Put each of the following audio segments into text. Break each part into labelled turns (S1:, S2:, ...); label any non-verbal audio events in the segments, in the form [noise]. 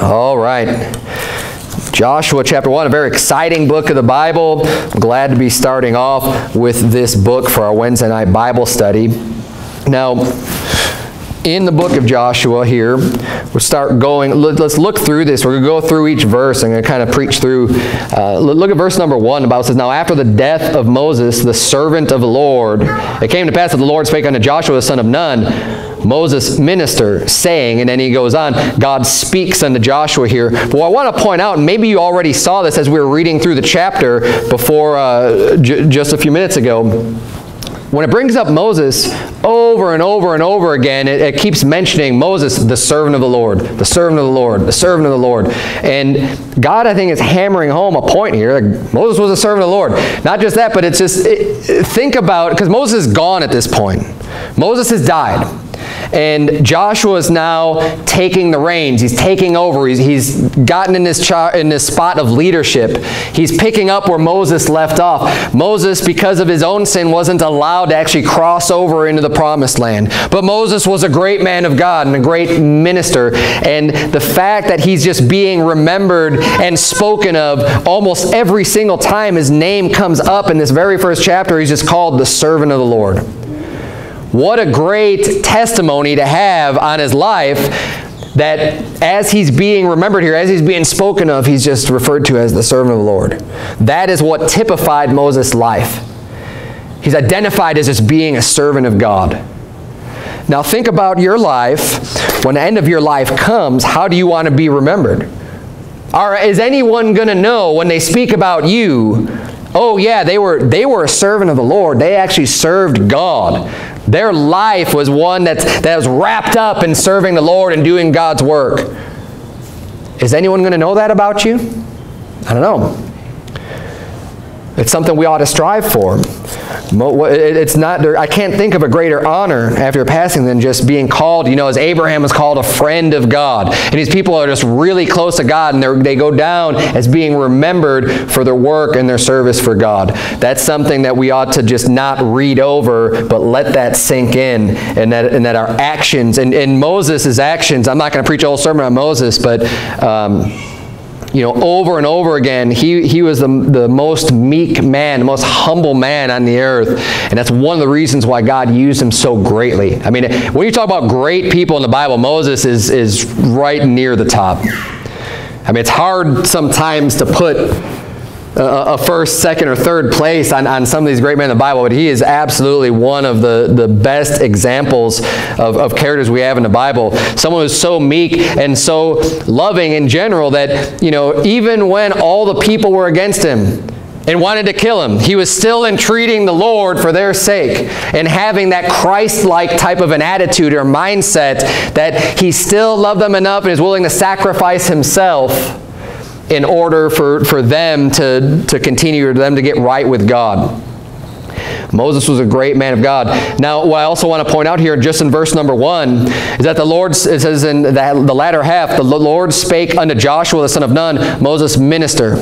S1: All right. Joshua chapter 1, a very exciting book of the Bible. I'm glad to be starting off with this book for our Wednesday night Bible study. Now, in the book of Joshua here, we'll start going, let's look through this. We're going to go through each verse. I'm going to kind of preach through. Uh, look at verse number 1. The Bible says, Now after the death of Moses, the servant of the Lord, it came to pass that the Lord spake unto Joshua, the son of Nun, Moses minister saying, and then he goes on, God speaks unto Joshua here. Well, I want to point out, maybe you already saw this as we were reading through the chapter before uh, just a few minutes ago. When it brings up Moses over and over and over again, it, it, keeps mentioning Moses, the servant of the Lord, the servant of the Lord, the servant of the Lord. And God, I think, is hammering home a point here. Like Moses was a servant of the Lord. Not just that, but it's just, it, think about, because Moses is gone at this point. Moses has died. And Joshua is now taking the reins. He's taking over. He's, he's gotten in this, in this spot of leadership. He's picking up where Moses left off. Moses, because of his own sin, wasn't allowed to actually cross over into the promised land. But Moses was a great man of God and a great minister. And the fact that he's just being remembered and spoken of almost every single time his name comes up in this very first chapter, he's just called the servant of the Lord. What a great testimony to have on his life that as he's being remembered here, as he's being spoken of, he's just referred to as the servant of the Lord. That is what typified Moses' life. He's identified as just being a servant of God. Now think about your life. When the end of your life comes, how do you want to be remembered? Or is anyone going to know when they speak about you, oh yeah, they were, they were a servant of the Lord. They actually served God. Their life was one that's, that was wrapped up in serving the Lord and doing God's work. Is anyone going to know that about you? I don't know. It's something we ought to strive for. It's not, I can't think of a greater honor after passing than just being called, you know, as Abraham was called a friend of God. And these people are just really close to God and they go down as being remembered for their work and their service for God. That's something that we ought to just not read over, but let that sink in and that, and that our actions, and, and Moses' actions, I'm not going to preach a whole sermon on Moses, but um, you know, over and over again, he, he was the, the most meek man, the most humble man on the earth. And that's one of the reasons why God used him so greatly. I mean, when you talk about great people in the Bible, Moses is, is right near the top. I mean, it's hard sometimes to put a first, second, or third place on, on some of these great men in the Bible, but he is absolutely one of the, the best examples of, of characters we have in the Bible. Someone who's so meek and so loving in general that, you know, even when all the people were against him, and wanted to kill him. He was still entreating the Lord for their sake and having that Christ-like type of an attitude or mindset that he still loved them enough and is willing to sacrifice himself in order for, for them to, to continue, or them to get right with God. Moses was a great man of God. Now, what I also want to point out here, just in verse number one, is that the Lord, it says in the, latter half, the Lord spake unto Joshua the son of Nun, Moses' minister.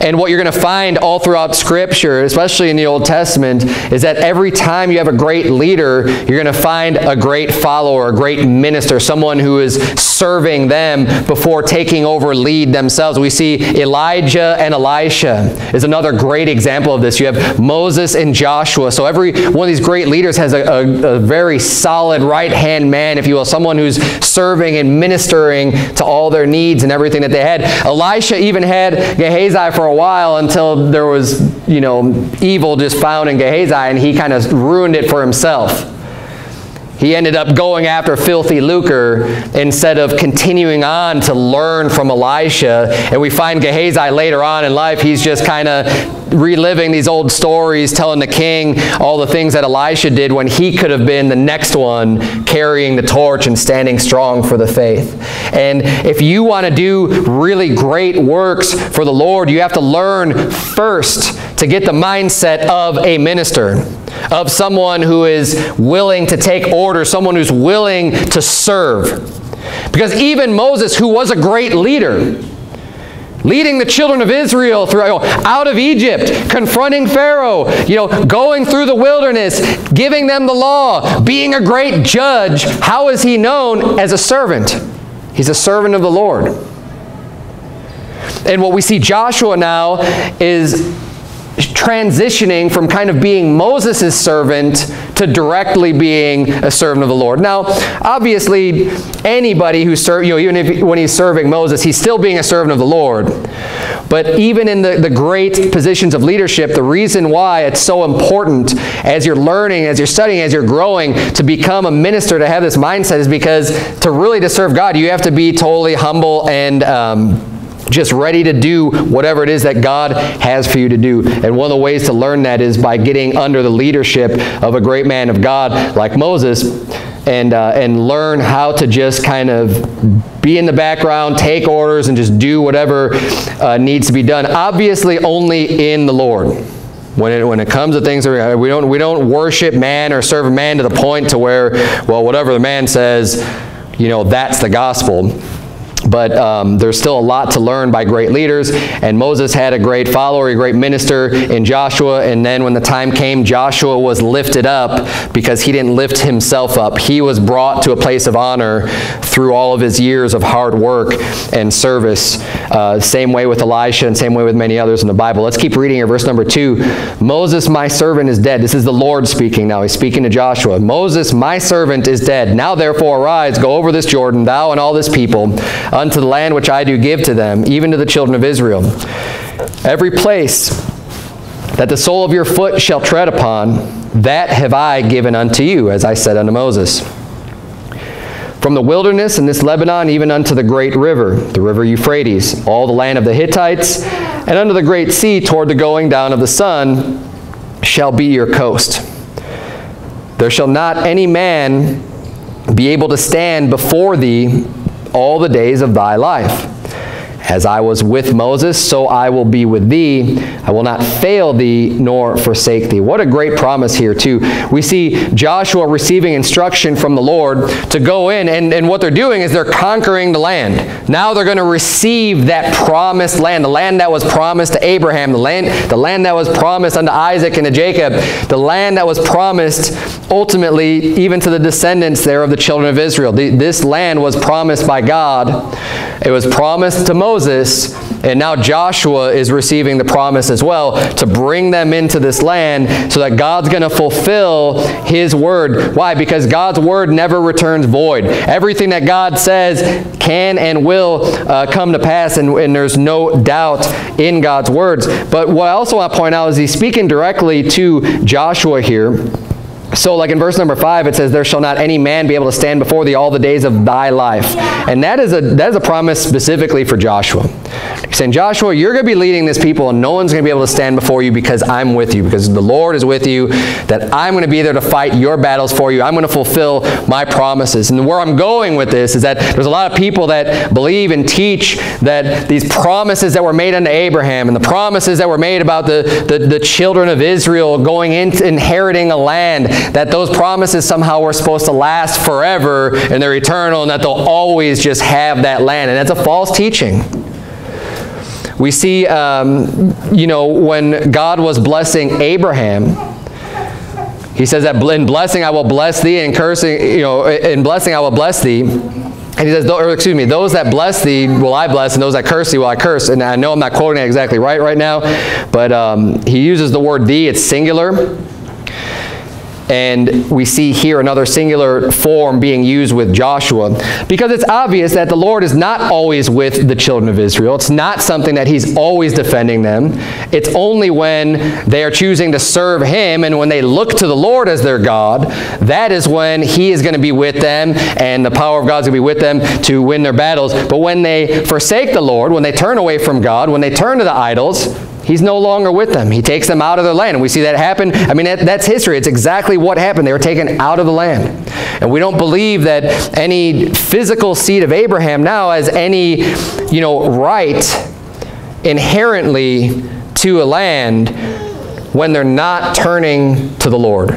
S1: And what you're going to find all throughout Scripture, especially in the Old Testament, is that every time you have a great leader, you're going to find a great follower, a great minister, someone who is serving them before taking over lead themselves. We see Elijah and Elisha is another great example of this. You have Moses and Joshua. So every one of these great leaders has a, a, a very solid right-hand man, if you will, someone who's serving and ministering to all their needs and everything that they had. Elisha even had Gehazi for a while until there was, you know, evil just found in Gehazi and he kind of ruined it for himself. He ended up going after filthy lucre instead of continuing on to learn from Elisha. And we find Gehazi later on in life, he's just kind of reliving these old stories, telling the king all the things that Elisha did when he could have been the next one carrying the torch and standing strong for the faith. And if you want to do really great works for the Lord, you have to learn first to get the mindset of a minister of someone who is willing to take orders, someone who's willing to serve. Because even Moses, who was a great leader, leading the children of Israel through, out of Egypt, confronting Pharaoh, you know, going through the wilderness, giving them the law, being a great judge, how is he known as a servant? He's a servant of the Lord. And what we see Joshua now is transitioning from kind of being Moses' servant to directly being a servant of the Lord. Now, obviously, anybody who serves, you know, even if, when he's serving Moses, he's still being a servant of the Lord. But even in the, the great positions of leadership, the reason why it's so important as you're learning, as you're studying, as you're growing, to become a minister, to have this mindset is because to really to serve God, you have to be totally humble and um, just ready to do whatever it is that God has for you to do. And one of the ways to learn that is by getting under the leadership of a great man of God like Moses and, uh, and learn how to just kind of be in the background, take orders, and just do whatever uh, needs to be done. Obviously, only in the Lord. When it, when it comes to things, we don't, we don't worship man or serve man to the point to where, well, whatever the man says, you know, that's the gospel. But um, there's still a lot to learn by great leaders. And Moses had a great follower, a great minister in Joshua. And then when the time came, Joshua was lifted up because he didn't lift himself up. He was brought to a place of honor through all of his years of hard work and service. Uh, same way with Elisha and same way with many others in the Bible. Let's keep reading here. Verse number two. Moses, my servant, is dead. This is the Lord speaking now. He's speaking to Joshua. Moses, my servant, is dead. Now therefore arise, go over this Jordan, thou and all this people, unto the land which I do give to them, even to the children of Israel. Every place that the sole of your foot shall tread upon, that have I given unto you, as I said unto Moses. From the wilderness and this Lebanon, even unto the great river, the river Euphrates, all the land of the Hittites, and unto the great sea toward the going down of the sun, shall be your coast. There shall not any man be able to stand before thee all the days of thy life. As I was with Moses, so I will be with thee. I will not fail thee nor forsake thee. What a great promise here, too. We see Joshua receiving instruction from the Lord to go in, and, and what they're doing is they're conquering the land. Now they're going to receive that promised land, the land that was promised to Abraham, the land, the land that was promised unto Isaac and to Jacob, the land that was promised ultimately even to the descendants there of the children of Israel. The, this land was promised by God. It was promised to Moses and now Joshua is receiving the promise as well to bring them into this land so that God's going to fulfill his word. Why? Because God's word never returns void. Everything that God says can and will uh, come to pass, and, and there's no doubt in God's words. But what I also want to point out is he's speaking directly to Joshua here. So like in verse number 5 it says there shall not any man be able to stand before thee all the days of thy life. And that is a that is a promise specifically for Joshua. He's saying Joshua you're going to be leading this people and no one's going to be able to stand before you because I'm with you because the Lord is with you that I'm going to be there to fight your battles for you. I'm going to fulfill my promises. And where I'm going with this is that there's a lot of people that believe and teach that these promises that were made unto Abraham and the promises that were made about the, the, the children of Israel going into inheriting a land that those promises somehow were supposed to last forever and they're eternal and that they'll always just have that land. And that's a false teaching. We see, um, you know, when God was blessing Abraham, he says that in blessing I will bless thee, and cursing, you know, in blessing I will bless thee. And he says, or excuse me, those that bless thee will I bless, and those that curse thee will I curse. And I know I'm not quoting it exactly right right now, but um, he uses the word thee, it's singular. And we see here another singular form being used with Joshua because it's obvious that the Lord is not always with the children of Israel. It's not something that he's always defending them. It's only when they are choosing to serve him and when they look to the Lord as their God, that is when he is going to be with them and the power of God is going to be with them to win their battles. But when they forsake the Lord, when they turn away from God, when they turn to the idols, He's no longer with them. He takes them out of their land. And we see that happen. I mean, that, that's history. It's exactly what happened. They were taken out of the land. And we don't believe that any physical seed of Abraham now has any, you know, right inherently to a land when they're not turning to the Lord.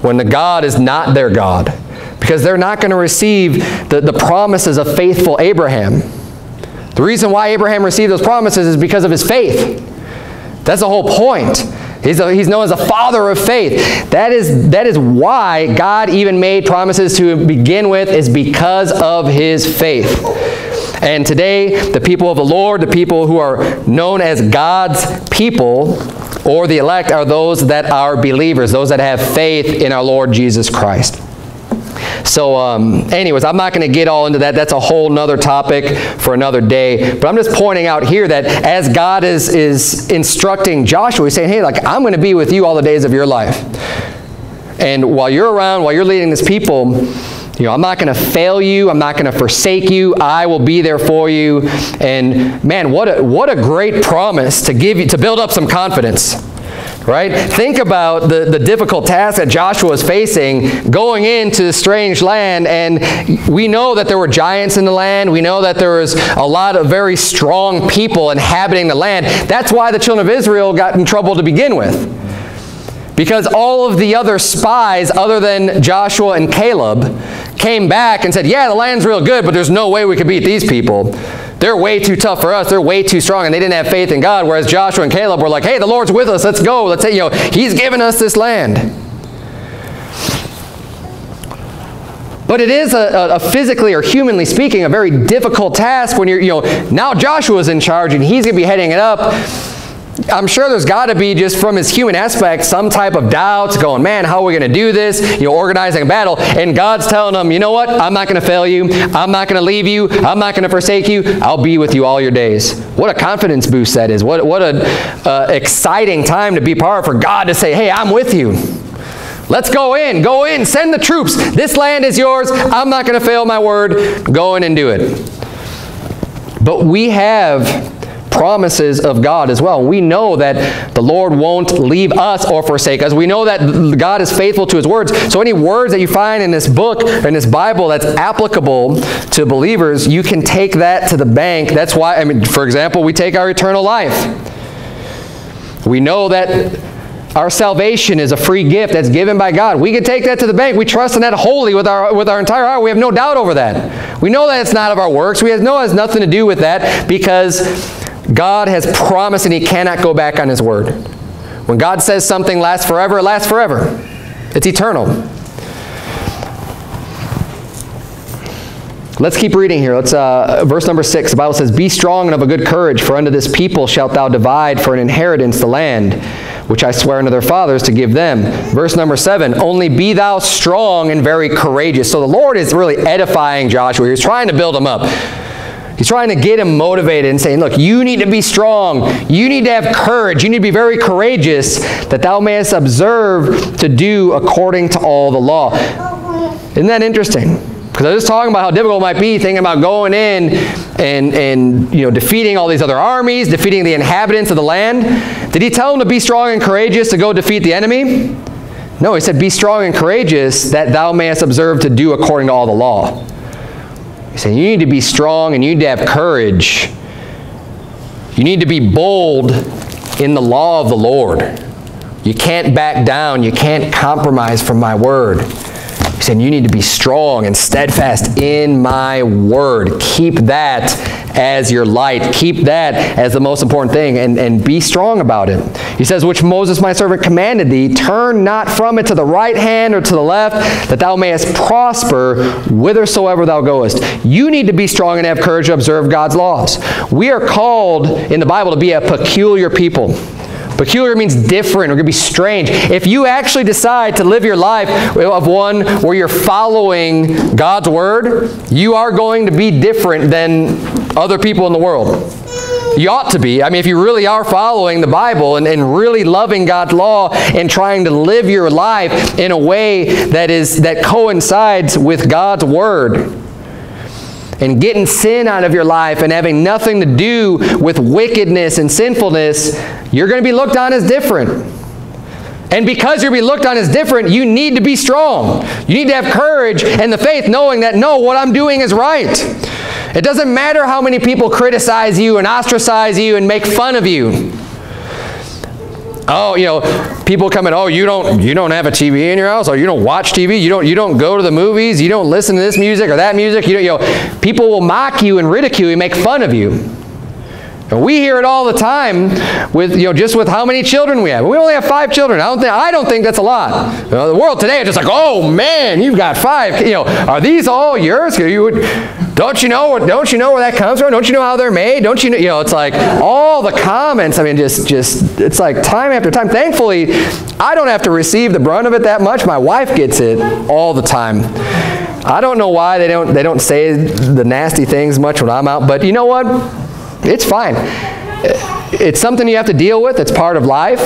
S1: When the God is not their God. Because they're not going to receive the, the promises of faithful Abraham. The reason why Abraham received those promises is because of his faith. That's the whole point. He's, a, he's known as a father of faith. That is, that is why God even made promises to begin with is because of his faith. And today, the people of the Lord, the people who are known as God's people, or the elect, are those that are believers, those that have faith in our Lord Jesus Christ. So um, anyways, I'm not going to get all into that. That's a whole nother topic for another day. But I'm just pointing out here that as God is, is instructing Joshua, he's saying, hey, like, I'm going to be with you all the days of your life. And while you're around, while you're leading this people, you know, I'm not going to fail you. I'm not going to forsake you. I will be there for you. And man, what a, what a great promise to give you, to build up some confidence right? Think about the, the difficult task that Joshua is facing going into the strange land, and we know that there were giants in the land. We know that there was a lot of very strong people inhabiting the land. That's why the children of Israel got in trouble to begin with. Because all of the other spies, other than Joshua and Caleb, came back and said, yeah, the land's real good, but there's no way we could beat these people. They're way too tough for us. They're way too strong, and they didn't have faith in God, whereas Joshua and Caleb were like, hey, the Lord's with us. Let's go. Let's you know, he's given us this land. But it is a, a, physically or humanly speaking a very difficult task when you're, you know, now Joshua's in charge and he's going to be heading it up. I'm sure there's got to be just from his human aspect some type of doubts going, man, how are we going to do this? You know, organizing a battle. And God's telling him, you know what? I'm not going to fail you. I'm not going to leave you. I'm not going to forsake you. I'll be with you all your days. What a confidence boost that is. What, what an uh, exciting time to be part of for God to say, hey, I'm with you. Let's go in. Go in. Send the troops. This land is yours. I'm not going to fail my word. Go in and do it. But we have promises of God as well. We know that the Lord won't leave us or forsake us. We know that God is faithful to his words. So any words that you find in this book, in this Bible that's applicable to believers, you can take that to the bank. That's why, I mean, for example, we take our eternal life. We know that our salvation is a free gift that's given by God. We can take that to the bank. We trust in that wholly with our, with our entire heart. We have no doubt over that. We know that it's not of our works. We know it has nothing to do with that because God has promised and he cannot go back on his word. When God says something lasts forever, it lasts forever. It's eternal. Let's keep reading here. Let's uh, verse number six. The Bible says, "Be strong and of a good courage, for unto this people shalt thou divide for an inheritance the land, which I swear unto their fathers to give them." Verse number seven. Only be thou strong and very courageous. So the Lord is really edifying Joshua. He's trying to build him up. He's trying to get him motivated and saying, look, you need to be strong. You need to have courage. You need to be very courageous that thou mayest observe to do according to all the law. Isn't that interesting? Because I was talking about how difficult it might be thinking about going in and, and you know, defeating all these other armies, defeating the inhabitants of the land. Did he tell them to be strong and courageous to go defeat the enemy? No, he said, be strong and courageous that thou mayest observe to do according to all the law. He's said, you need to be strong and you need to have courage. You need to be bold in the law of the Lord. You can't back down. You can't compromise from my word. He said, you need to be strong and steadfast in my word. Keep that as your light. Keep that as the most important thing and, and be strong about it. He says, which Moses my servant commanded thee, turn not from it to the right hand or to the left, that thou mayest prosper whithersoever thou goest. You need to be strong and have courage to observe God's laws. We are called in the Bible to be a peculiar people. Peculiar means different or going to be strange. If you actually decide to live your life of one where you're following God's word, you are going to be different than other people in the world. You ought to be. I mean, if you really are following the Bible and, and really loving God's law and trying to live your life in a way that is that coincides with God's word, and getting sin out of your life and having nothing to do with wickedness and sinfulness, you're going to be looked on as different. And because you're being looked on as different, you need to be strong. You need to have courage and the faith knowing that, no, what I'm doing is right. It doesn't matter how many people criticize you and ostracize you and make fun of you. Oh, you know, people come in, oh, you don't you don't have a TV in your house, or you don't watch TV, you don't you don't go to the movies, you don't listen to this music or that music. You, you know, people will mock you and ridicule you, make fun of you. And we hear it all the time with, you know, just with how many children we have. We only have five children. I don't think, I don't think that's a lot. You know, the world today is just like, oh man, you've got five. You know, are these all yours? You don't you know? Don't you know where that comes from? Don't you know how they're made? Don't you know? You know, it's like all the comments. I mean, just, just, it's like time after time. Thankfully, I don't have to receive the brunt of it that much. My wife gets it all the time. I don't know why they don't, they don't say the nasty things much when I'm out, but you know what? It's fine. It's something you have to deal with. It's part of life.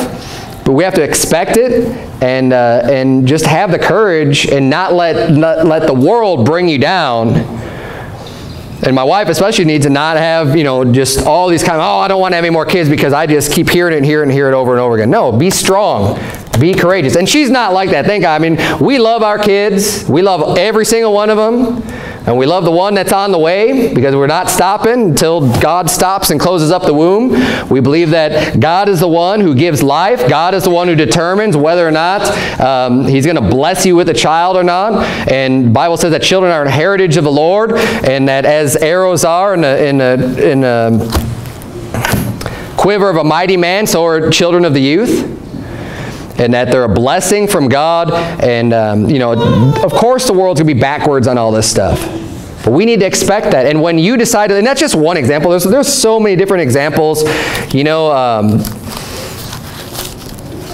S1: But we have to expect it and, uh, and just have the courage and not let, not let the world bring you down. And my wife especially needs to not have, you know, just all these kind of, oh, I don't want to have any more kids because I just keep hearing it and hearing it and hear it over and over again. No, be strong. Be courageous. And she's not like that. Thank God. I mean, we love our kids. We love every single one of them. And we love the one that's on the way because we're not stopping until God stops and closes up the womb. We believe that God is the one who gives life. God is the one who determines whether or not um, he's going to bless you with a child or not. And Bible says that children are an heritage of the Lord and that as arrows are in a, in a, in a quiver of a mighty man, so are children of the youth and that they're a blessing from God. And, um, you know, of course the world's going to be backwards on all this stuff. But we need to expect that. And when you decide, and that's just one example, there's, there's so many different examples. You know, um,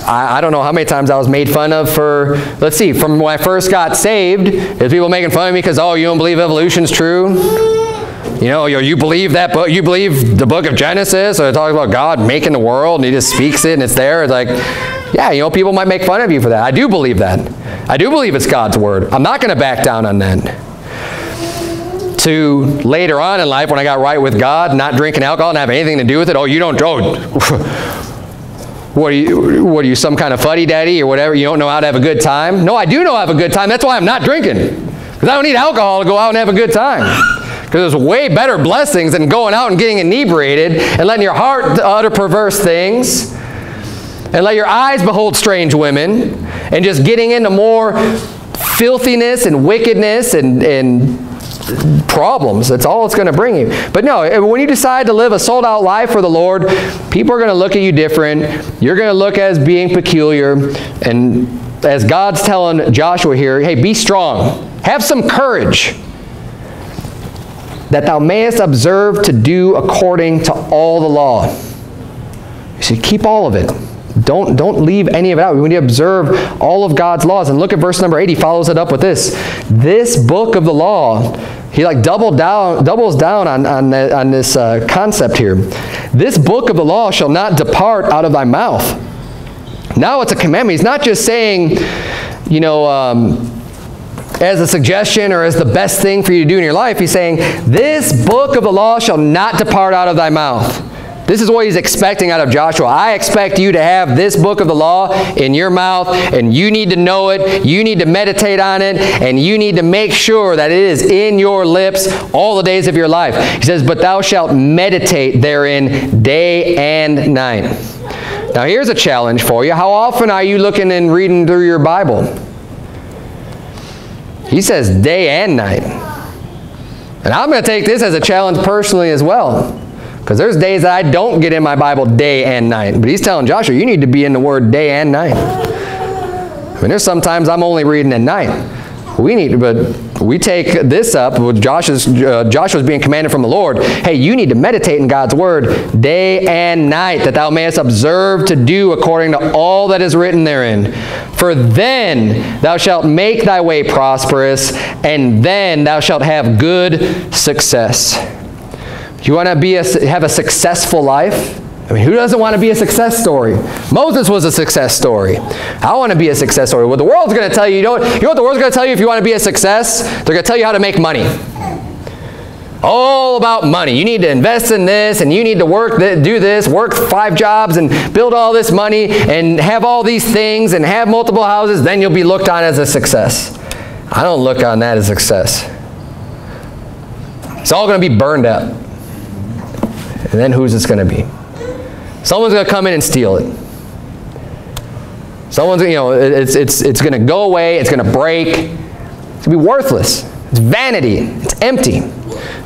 S1: I, I, don't know how many times I was made fun of for, let's see, from when I first got saved, there's people making fun of me because, oh, you don't believe evolution's true? You know, you believe that book, you believe the book of Genesis, or it talks about God making the world, and he just speaks it, and it's there. It's like, yeah, you know, people might make fun of you for that. I do believe that. I do believe it's God's word. I'm not going to back down on that. To later on in life, when I got right with God, not drinking alcohol, and have anything to do with it. Oh, you don't. Oh, what are you? What are you? Some kind of fuddy daddy or whatever? You don't know how to have a good time? No, I do know how to have a good time. That's why I'm not drinking. Because I don't need alcohol to go out and have a good time. Because there's way better blessings than going out and getting inebriated and letting your heart utter perverse things and let your eyes behold strange women and just getting into more filthiness and wickedness and, and problems. That's all it's going to bring you. But no, eh, when you decide to live a sold out life for the Lord, people are going to look at you different. You're going to look as being peculiar. And as God's telling Joshua here, hey, be strong. Have some courage that thou mayest observe to do according to all the law. You see, keep all of it. Don't, don't leave any of it out. We need to observe all of God's laws. And look at verse number 8. He follows it up with this. This book of the law, he like down, doubles down on, on, on this uh, concept here. This book of the law shall not depart out of thy mouth. Now it's a commandment. He's not just saying, you know, um, as a suggestion or as the best thing for you to do in your life. He's saying, this book of the law shall not depart out of thy mouth. This is what he's expecting out of Joshua. I expect you to have this book of the law in your mouth, and you need to know it, you need to meditate on it, and you need to make sure that it is in your lips all the days of your life. He says, But thou shalt meditate therein day and night. Now here's a challenge for you. How often are you looking and reading through your Bible? He says day and night. And I'm going to take this as a challenge personally as well. Because there's days that I don't get in my Bible day and night. But he's telling Joshua, you need to be in the Word day and night. I mean, there's sometimes I'm only reading at night. We need, but we take this up. Joshua's, uh, Joshua's being commanded from the Lord. Hey, you need to meditate in God's word day and night, that thou mayest observe to do according to all that is written therein. For then thou shalt make thy way prosperous, and then thou shalt have good success. Do you want to be a, have a successful life? I mean, who doesn't want to be a success story? Moses was a success story. I want to be a success story. What the world's going to tell you, you know, you know what the world's going to tell you if you want to be a success? They're going to tell you how to make money. All about money. You need to invest in this, and you need to work, do this, work five jobs, and build all this money, and have all these things, and have multiple houses. Then you'll be looked on as a success. I don't look on that as success. It's all going to be burned up. And then who's this going to be? Someone's going to come in and steal it. Someone's, you know, it's, it's, it's going to go away. It's going to break. It's going to be worthless. It's vanity. It's empty.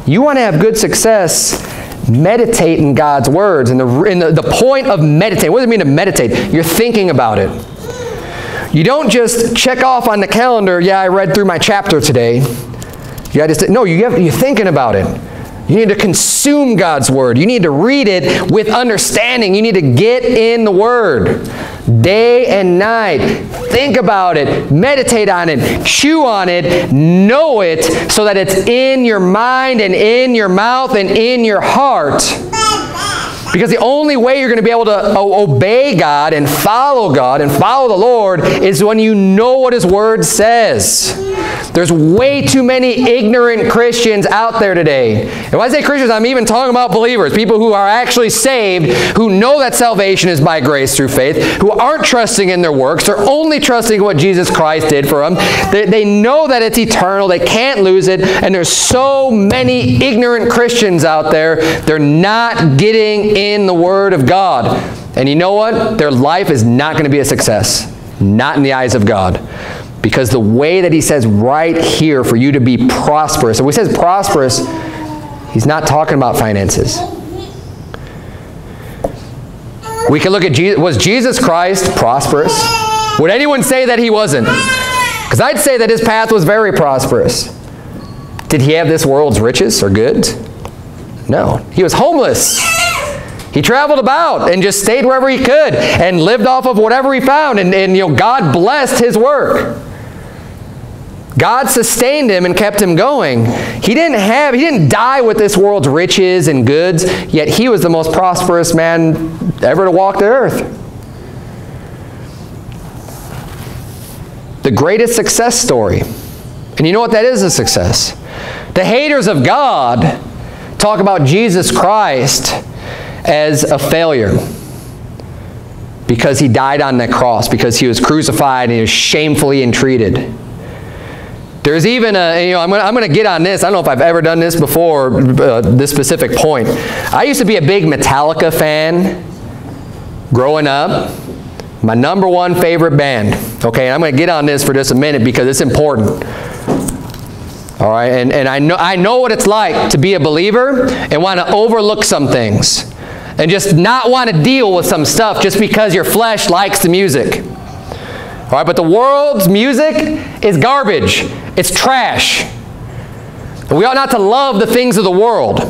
S1: You want to have good success, meditate in God's words. And, the, and the, the point of meditate, what does it mean to meditate? You're thinking about it. You don't just check off on the calendar, yeah, I read through my chapter today. You just, no, you have, you're thinking about it. You need to consume God's Word. You need to read it with understanding. You need to get in the Word day and night. Think about it, meditate on it, chew on it, know it so that it's in your mind and in your mouth and in your heart. Because the only way you're going to be able to uh, obey God and follow God and follow the Lord is when you know what His Word says. There's way too many ignorant Christians out there today. And when I say Christians, I'm even talking about believers, people who are actually saved, who know that salvation is by grace through faith, who aren't trusting in their works. They're only trusting what Jesus Christ did for them. They, they know that it's eternal. They can't lose it. And there's so many ignorant Christians out there. They're not getting in the Word of God. And you know what? Their life is not going to be a success. Not in the eyes of God. Because the way that he says right here for you to be prosperous, and when he says prosperous, he's not talking about finances. We can look at Jesus. Was Jesus Christ prosperous? Would anyone say that he wasn't? Because I'd say that his path was very prosperous. Did he have this world's riches or goods? No. He was homeless. He traveled about and just stayed wherever he could and lived off of whatever he found. And, and you know, God blessed his work. God sustained him and kept him going. He didn't have, he didn't die with this world's riches and goods, yet he was the most prosperous man ever to walk the earth. The greatest success story. And you know what that is a success? The haters of God talk about Jesus Christ as a failure because he died on the cross, because he was crucified and he was shamefully entreated. There's even a, you know, I'm going I'm to get on this. I don't know if I've ever done this before, uh, this specific point. I used to be a big Metallica fan growing up. My number one favorite band. Okay, I'm going to get on this for just a minute because it's important. All right, and, and I, know, I know what it's like to be a believer and want to overlook some things and just not want to deal with some stuff just because your flesh likes the music. All right, but the world's music is garbage. It's trash. We ought not to love the things of the world.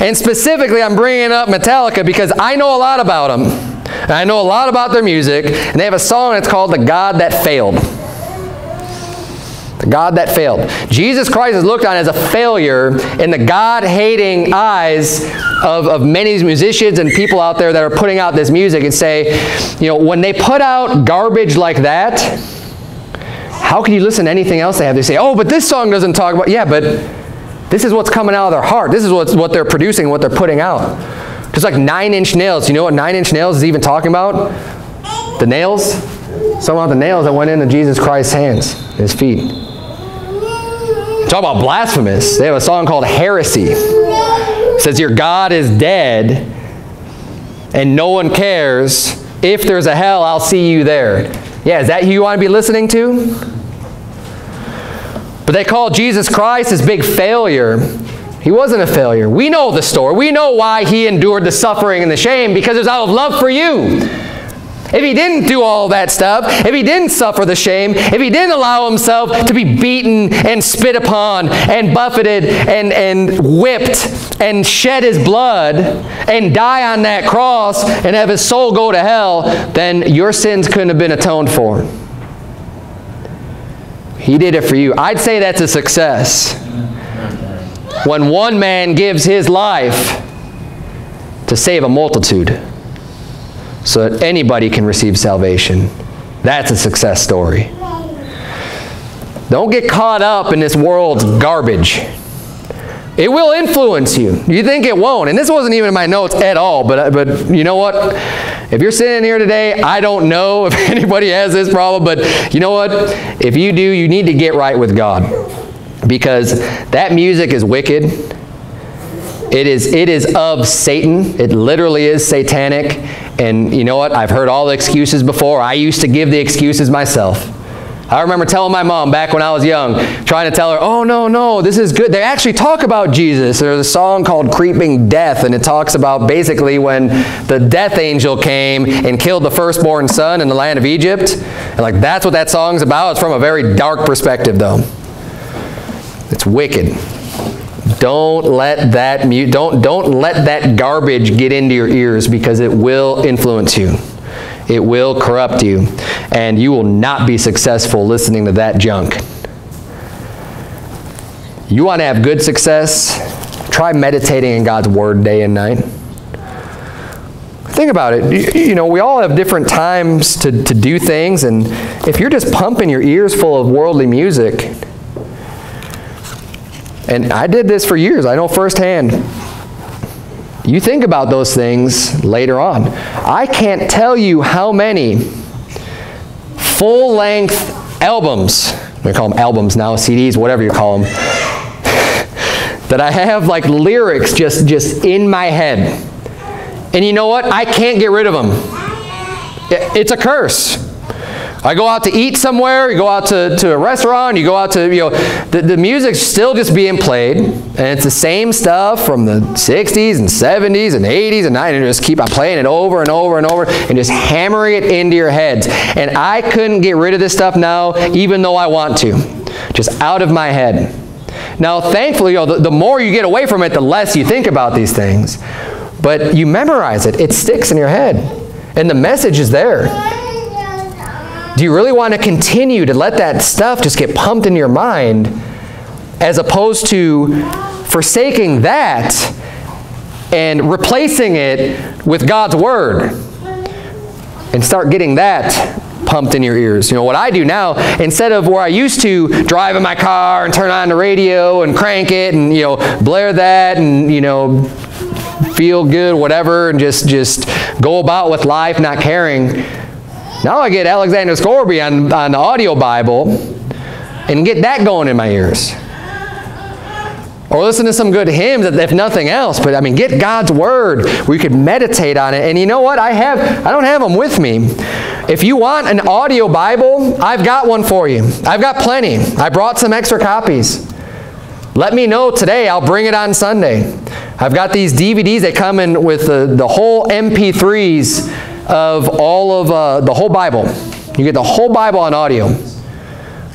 S1: And specifically, I'm bringing up Metallica because I know a lot about them. And I know a lot about their music. And they have a song that's called The God That Failed. God that failed. Jesus Christ is looked on as a failure in the God-hating eyes of, of many musicians and people out there that are putting out this music and say, you know, when they put out garbage like that, how can you listen to anything else they have? They say, oh, but this song doesn't talk about, yeah, but this is what's coming out of their heart. This is what's, what they're producing, what they're putting out. Just like Nine Inch Nails. You know what Nine Inch Nails is even talking about? The nails? Some of the nails that went into Jesus Christ's hands, his feet. Talk about blasphemous. They have a song called Heresy. It says, Your God is dead, and no one cares. If there's a hell, I'll see you there. Yeah, is that who you want to be listening to? But they call Jesus Christ his big failure. He wasn't a failure. We know the story. We know why he endured the suffering and the shame because it was out of love for you. If he didn't do all that stuff, if he didn't suffer the shame, if he didn't allow himself to be beaten and spit upon and buffeted and, and whipped and shed his blood and die on that cross and have his soul go to hell, then your sins couldn't have been atoned for. He did it for you. I'd say that's a success. When one man gives his life to save a multitude so that anybody can receive salvation. That's a success story. Don't get caught up in this world's garbage. It will influence you. You think it won't. And this wasn't even in my notes at all, but, but you know what? If you're sitting here today, I don't know [laughs] if anybody has this problem, but you know what? If you do, you need to get right with God. Because that music is wicked. It is, it is of Satan. It literally is satanic. And you know what? I've heard all the excuses before. I used to give the excuses myself. I remember telling my mom back when I was young, trying to tell her, oh, no, no, this is good. They actually talk about Jesus. There's a song called Creeping Death, and it talks about basically when the death angel came and killed the firstborn son in the land of Egypt. And like, that's what that song's about. It's from a very dark perspective, though. It's wicked. Don't let that mute, don't, don't let that garbage get into your ears because it will influence you. It will corrupt you, and you will not be successful listening to that junk. You want to have good success? Try meditating in God's Word day and night. Think about it. You, know, we all have different times to, to do things, and if you're just pumping your ears full of worldly music, and I did this for years, I know firsthand. You think about those things later on. I can't tell you how many full-length albums, we call them albums now, CDs, whatever you call them, [laughs] that I have like lyrics just, just in my head. And you know what? I can't get rid of them. It's a curse. I go out to eat somewhere, you go out to, to a restaurant, you go out to, you know, the, the music's still just being played, and it's the same stuff from the 60s and 70s and 80s and 90s, and just keep on playing it over and over and over, and just hammering it into your heads. And I couldn't get rid of this stuff now, even though I want to. Just out of my head. Now, thankfully, you know, the, the more you get away from it, the less you think about these things. But you memorize it. It sticks in your head. And the message is there. Do you really want to continue to let that stuff just get pumped into your mind as opposed to forsaking that and replacing it with God's Word and start getting that pumped in your ears. You know, what I do now, instead of where I used to drive in my car and turn on the radio and crank it and, you know, blare that and, you know, feel good, whatever, and just, just go about with life not caring, now I get Alexander Scourby on, on the audio Bible and get that going in my ears. Or listen to some good hymns, if nothing else. But I mean, get God's Word you can meditate on it. And you know what? I have, I don't have them with me. If you want an audio Bible, I've got one for you. I've got plenty. I brought some extra copies. Let me know today. I'll bring it on Sunday. I've got these DVDs that come in with the, the whole MP3s of all of uh, the whole Bible. You get the whole Bible on audio.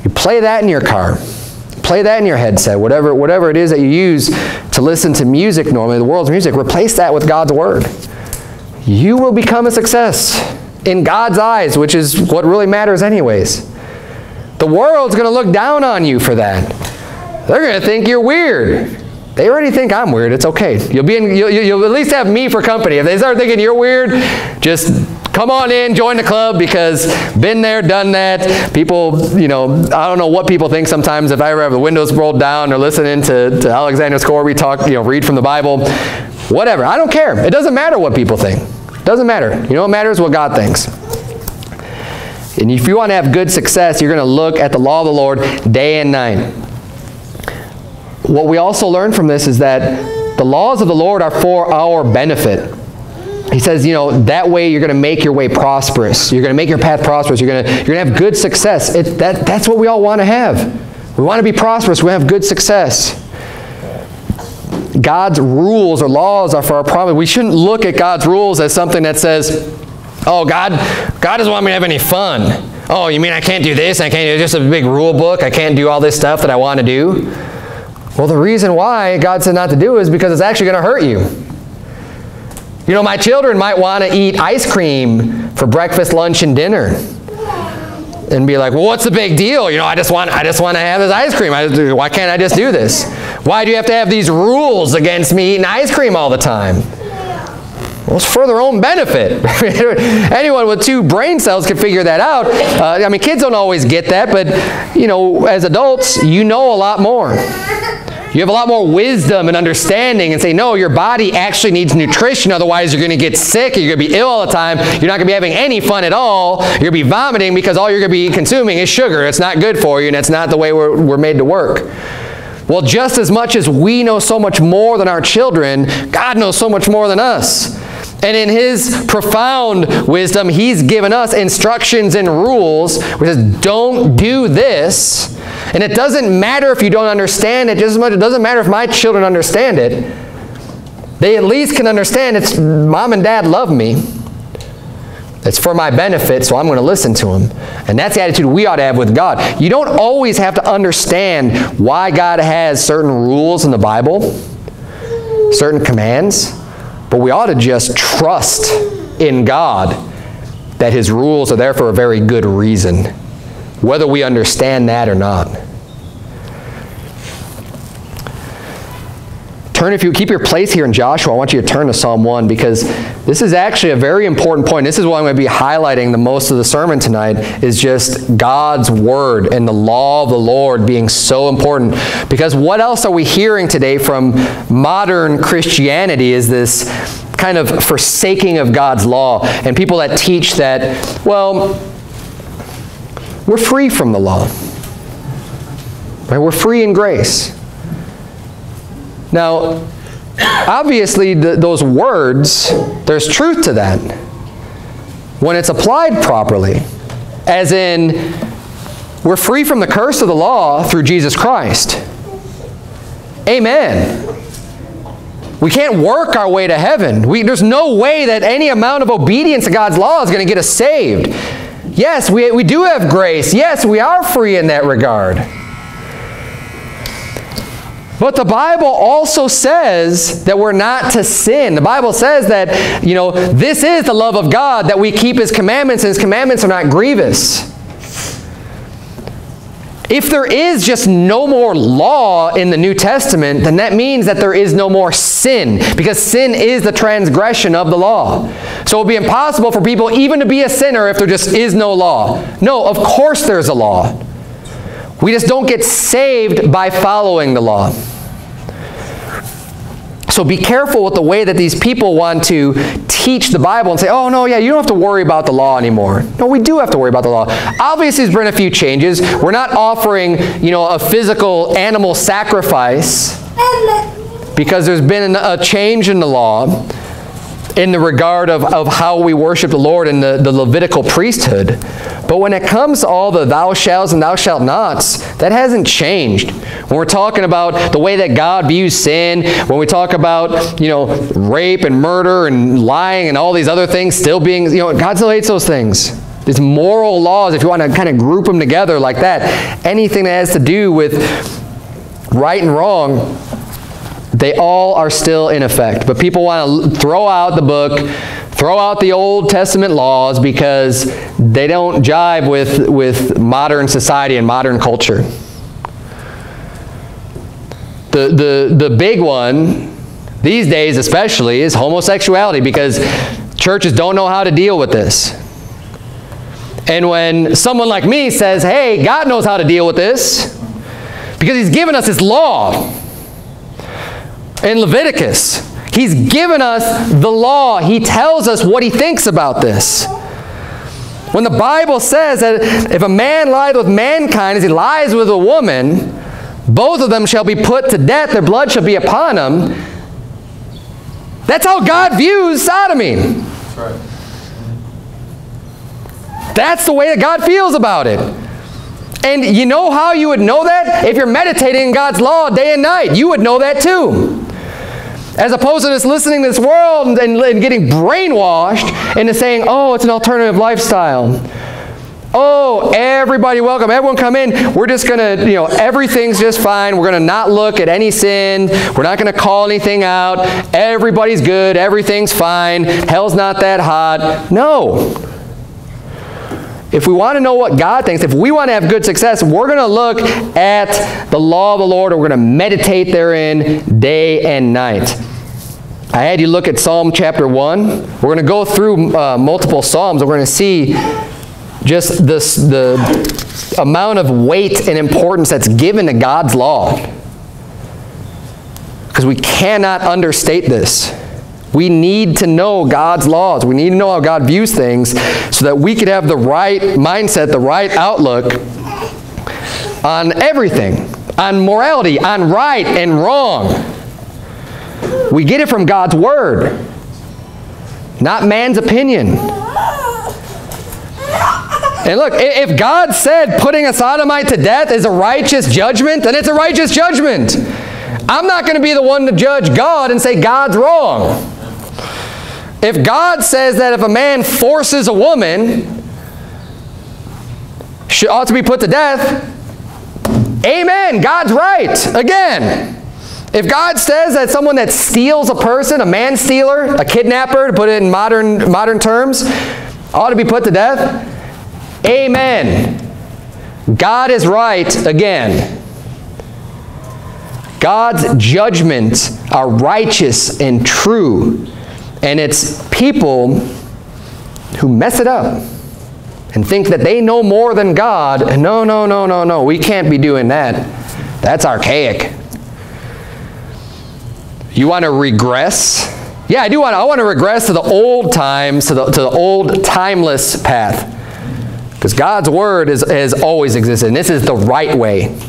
S1: You play that in your car. Play that in your headset, whatever, whatever it is that you use to listen to music normally, the world's music, replace that with God's Word. You will become a success in God's eyes, which is what really matters anyways. The world's going to look down on you for that. They're going to think you're weird. They already think I'm weird. It's okay. You'll be in, you'll, you'll at least have me for company. If they start thinking you're weird, just come on in, join the club because been there, done that. People, you know, I don't know what people think sometimes if I ever have the windows rolled down or listening to, to Alexander Scourby talk, you know, read from the Bible. Whatever. I don't care. It doesn't matter what people think. It doesn't matter. You know what matters? What God thinks. And if you want to have good success, you're going to look at the law of the Lord day and night. What we also learn from this is that the laws of the Lord are for our benefit. He says, you know, that way you're going to make your way prosperous. You're going to make your path prosperous. You're going to, you're going to have good success. It, that, that's what we all want to have. We want to be prosperous. We have good success. God's rules or laws are for our profit. We shouldn't look at God's rules as something that says, oh, God, God doesn't want me to have any fun. Oh, you mean I can't do this? I can't do just a big rule book. I can't do all this stuff that I want to do. Well, the reason why God said not to do is because it's actually going to hurt you. You know, my children might want to eat ice cream for breakfast, lunch, and dinner. And be like, well, what's the big deal? You know, I just want, I just want to have this ice cream. I, why can't I just do this? Why do you have to have these rules against me eating ice cream all the time? Well, it's for their own benefit. [laughs] Anyone with two brain cells can figure that out. Uh, I mean, kids don't always get that, but, you know, as adults, you know a lot more. You have a lot more wisdom and understanding and say, no, your body actually needs nutrition. Otherwise, you're going to get sick. You're going to be ill all the time. You're not going to be having any fun at all. You're going to be vomiting because all you're going to be consuming is sugar. It's not good for you, and it's not the way we're, we're made to work. Well, just as much as we know so much more than our children, God knows so much more than us. And in his profound wisdom, he's given us instructions and rules which says, don't do this. And it doesn't matter if you don't understand it, just as much it doesn't matter if my children understand it. They at least can understand it's mom and dad love me. It's for my benefit, so I'm going to listen to him. And that's the attitude we ought to have with God. You don't always have to understand why God has certain rules in the Bible, certain commands. But we ought to just trust in God that his rules are there for a very good reason, whether we understand that or not. Turn, if you keep your place here in Joshua, I want you to turn to Psalm 1 because this is actually a very important point. This is what I'm going to be highlighting the most of the sermon tonight is just God's word and the law of the Lord being so important. Because what else are we hearing today from modern Christianity is this kind of forsaking of God's law and people that teach that, well, we're free from the law. Right? We're free in grace. Now, obviously, the, those words, there's truth to that when it's applied properly. As in, we're free from the curse of the law through Jesus Christ. Amen. We can't work our way to heaven. We, there's no way that any amount of obedience to God's law is going to get us saved. Yes, we, we do have grace. Yes, we are free in that regard. But the Bible also says that we're not to sin. The Bible says that, you know, this is the love of God, that we keep His commandments, and His commandments are not grievous. If there is just no more law in the New Testament, then that means that there is no more sin, because sin is the transgression of the law. So it would be impossible for people even to be a sinner if there just is no law. No, of course there's a law. We just don't get saved by following the law. So be careful with the way that these people want to teach the Bible and say, oh, no, yeah, you don't have to worry about the law anymore. No, we do have to worry about the law. Obviously, there's been a few changes. We're not offering, you know, a physical animal sacrifice because there's been a change in the law in the regard of, of how we worship the Lord in the, the Levitical priesthood. But when it comes to all the thou shalt and thou shalt nots, that hasn't changed. When we're talking about the way that God views sin, when we talk about, you know, rape and murder and lying and all these other things still being, you know, God still hates those things. These moral laws, if you want to kind of group them together like that, anything that has to do with right and wrong, they all are still in effect. But people want to throw out the book, throw out the Old Testament laws because they don't jive with, with modern society and modern culture. The, the, the big one, these days especially, is homosexuality because churches don't know how to deal with this. And when someone like me says, hey, God knows how to deal with this because he's given us his law in Leviticus. He's given us the law. He tells us what he thinks about this. When the Bible says that if a man lies with mankind as he lies with a woman, both of them shall be put to death, their blood shall be upon them. That's how God views sodomy. That's, right. That's the way that God feels about it. And you know how you would know that? If you're meditating in God's law day and night. You would know that too. As opposed to just listening to this world and, and getting brainwashed into saying, oh, it's an alternative lifestyle. Oh, everybody welcome. Everyone come in. We're just going to, you know, everything's just fine. We're going to not look at any sin. We're not going to call anything out. Everybody's good. Everything's fine. Hell's not that hot. No. If we want to know what God thinks, if we want to have good success, we're going to look at the law of the Lord. We're going to meditate therein day and night. I had you look at Psalm chapter 1. We're going to go through uh, multiple Psalms. We're going to see just this, the amount of weight and importance that's given to God's law. Because we cannot understate this. We need to know God's laws. We need to know how God views things so that we could have the right mindset, the right outlook on everything, on morality, on right and wrong. We get it from God's Word. not man's opinion. And look, if God said putting a sodomite to death is a righteous judgment, then it's a righteous judgment. I'm not going to be the one to judge God and say God's wrong. If God says that if a man forces a woman, she ought to be put to death, amen, God's right. Again, if God says that someone that steals a person, a man stealer, a kidnapper, to put it in modern, modern terms, ought to be put to death, amen. God is right again. God's judgments are righteous and true. And it's people who mess it up and think that they know more than God. No, no, no, no, no. We can't be doing that. That's archaic. You want to regress? Yeah, I do want to, I want to regress to the old times, to the, to the old timeless path. Because God's word is, has always existed, and this is the right way.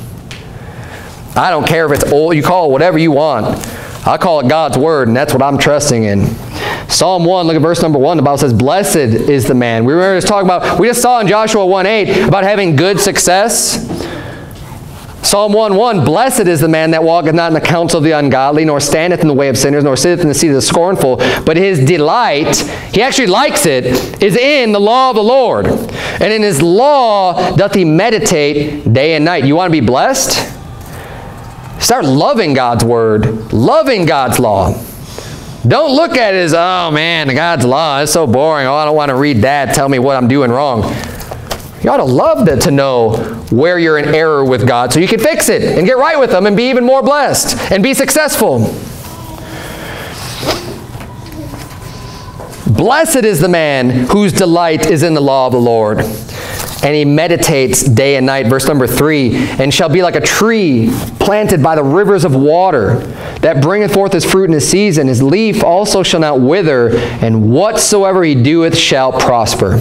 S1: I don't care if it's old, you call it whatever you want. I call it God's word, and that's what I'm trusting in. Psalm 1, look at verse number 1. The Bible says, Blessed is the man. We were just talking about, we just saw in Joshua 1 8 about having good success. Psalm 1 1, Blessed is the man that walketh not in the counsel of the ungodly, nor standeth in the way of sinners, nor sitteth in the seat of the scornful, but his delight, he actually likes it, is in the law of the Lord. And in his law doth he meditate day and night. You want to be blessed? Start loving God's word, loving God's law. Don't look at it as, oh man, God's law is so boring. Oh, I don't want to read that. Tell me what I'm doing wrong. You ought to love to, to know where you're in error with God so you can fix it and get right with Him and be even more blessed and be successful. Blessed is the man whose delight is in the law of the Lord and he meditates day and night. Verse number three, and shall be like a tree planted by the rivers of water that bringeth forth his fruit in his season. His leaf also shall not wither, and whatsoever he doeth shall prosper.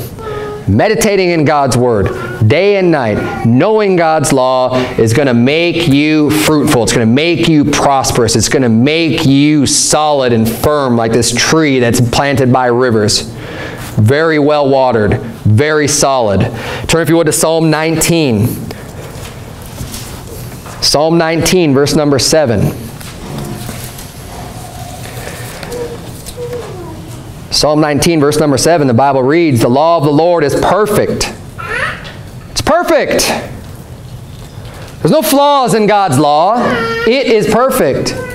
S1: Meditating in God's word day and night, knowing God's law is going to make you fruitful. It's going to make you prosperous. It's going to make you solid and firm like this tree that's planted by rivers. Very well watered, very solid. Turn, if you would, to Psalm 19. Psalm 19, verse number 7. Psalm 19, verse number 7, the Bible reads, The law of the Lord is perfect. It's perfect. There's no flaws in God's law. It is perfect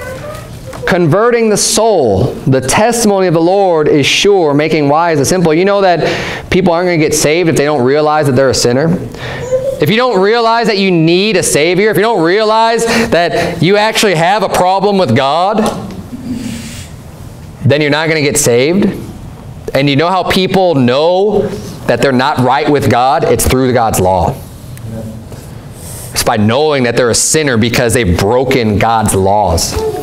S1: converting the soul. The testimony of the Lord is sure, making wise the simple. You know that people aren't going to get saved if they don't realize that they're a sinner? If you don't realize that you need a Savior, if you don't realize that you actually have a problem with God, then you're not going to get saved. And you know how people know that they're not right with God? It's through God's law. It's by knowing that they're a sinner because they've broken God's laws.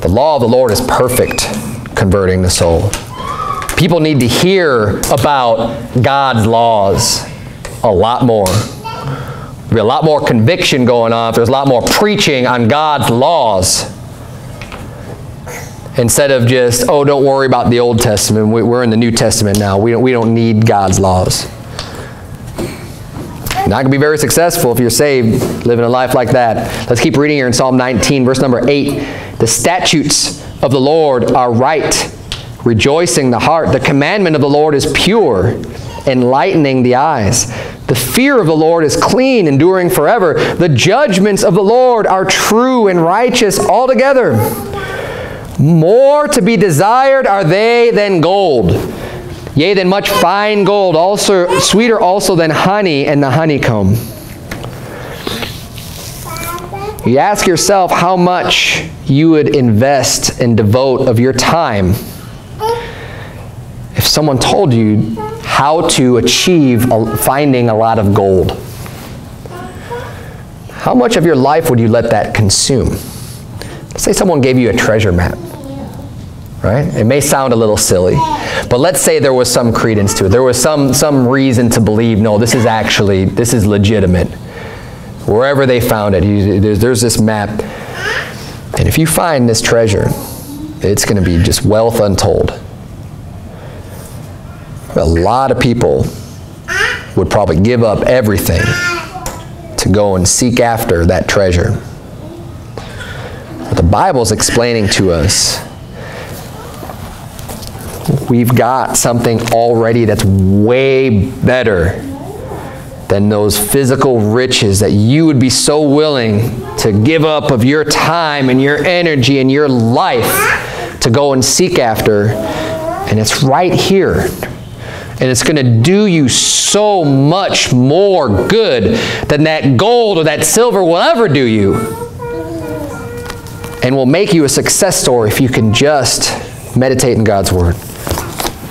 S1: The law of the Lord is perfect, converting the soul. People need to hear about God's laws a lot more. There'll be a lot more conviction going on there's a lot more preaching on God's laws. Instead of just, oh, don't worry about the Old Testament. We're in the New Testament now. We don't, we don't need God's laws. Not going to be very successful if you're saved, living a life like that. Let's keep reading here in Psalm 19, verse number 8. The statutes of the Lord are right, rejoicing the heart. The commandment of the Lord is pure, enlightening the eyes. The fear of the Lord is clean, enduring forever. The judgments of the Lord are true and righteous altogether. More to be desired are they than gold, yea, than much fine gold, also sweeter also than honey and the honeycomb. You ask yourself how much you would invest and devote of your time if someone told you how to achieve finding a lot of gold. How much of your life would you let that consume? Let's say someone gave you a treasure map. Right? It may sound a little silly, but let's say there was some credence to it. There was some, some reason to believe, no, this is actually, this is legitimate wherever they found it. there's, this map. And if you find this treasure, it's going to be just wealth untold. A lot of people would probably give up everything to go and seek after that treasure. But the Bible's explaining to us we've got something already that's way better than those physical riches that you would be so willing to give up of your time and your energy and your life to go and seek after. And it's right here. And it's going to do you so much more good than that gold or that silver will ever do you. And will make you a success story if you can just meditate in God's Word.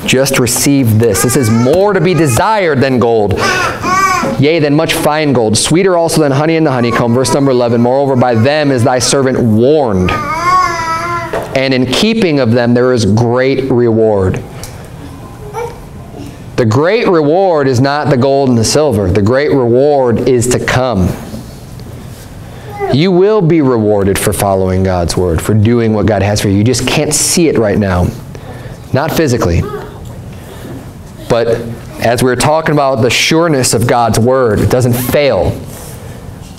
S1: Just receive this. This is more to be desired than gold. Yea, than much fine gold, sweeter also than honey in the honeycomb. Verse number 11, Moreover, by them is thy servant warned, and in keeping of them there is great reward. The great reward is not the gold and the silver. The great reward is to come. You will be rewarded for following God's word, for doing what God has for you. You just can't see it right now. Not physically. But as we were talking about the sureness of God's word, it doesn't fail.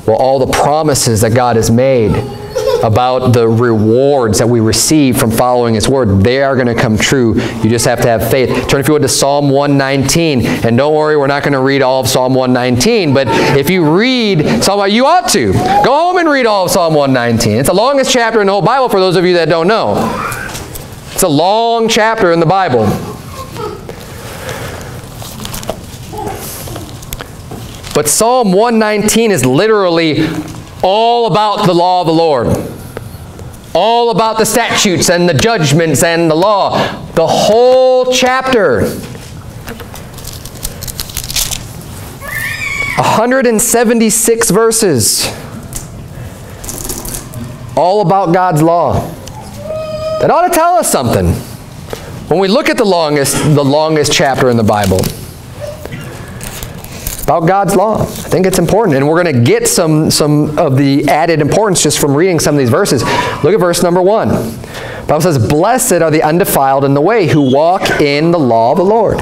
S1: Well, all the promises that God has made about the rewards that we receive from following His Word, they are going to come true. You just have to have faith. Turn, if you would, to Psalm 119. And don't worry, we're not going to read all of Psalm 119, but if you read Psalm, you ought to. Go home and read all of Psalm 119. It's the longest chapter in the whole Bible for those of you that don't know. It's a long chapter in the Bible. But Psalm 119 is literally all about the law of the Lord. All about the statutes and the judgments and the law. The whole chapter. 176 verses. All about God's law. That ought to tell us something. When we look at the longest, the longest chapter in the Bible about God's law. I think it's important. And we're going to get some, some of the added importance just from reading some of these verses. Look at verse number one. The Bible says, Blessed are the undefiled in the way who walk in the law of the Lord.